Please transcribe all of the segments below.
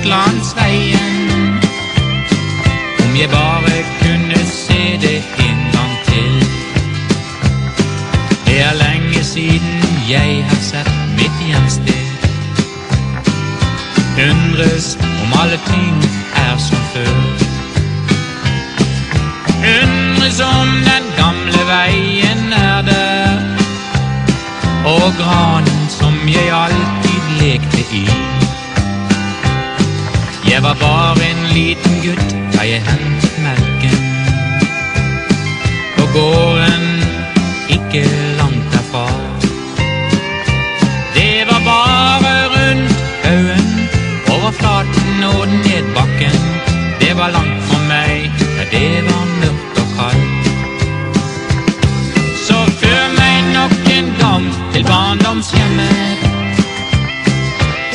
Sortlandsveien. Om jeg bare kunne se det en gang til. Det er lenge siden jeg har sett mitt hjemsted. Undres om alle ting er som før. Undres om den gamle veien er der, og granen Jeg var bare en liten gutt da jeg hentet melken på gården ikke langt derfra. Det var bare rundt haugen, over flaten og ned bakken. Det var langt for meg, ja, det var mørkt og kaldt. Så før meg nok en gang til barndomshjemmet.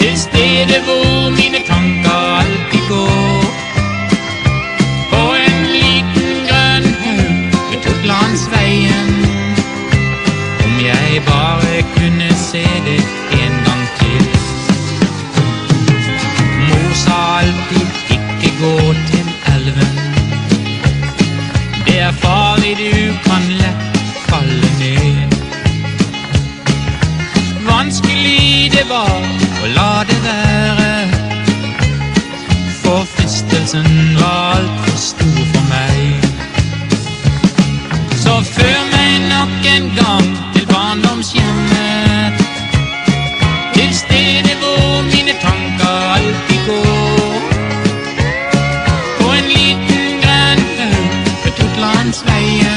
Til stedet hvor det og la det være. For fristelsen var altfor stor for meg. Så før meg nok en gang til barndomshjemmet. Til stedet hvor mine tanker alltid går. På en liten grønn øy ved Totlandsveien.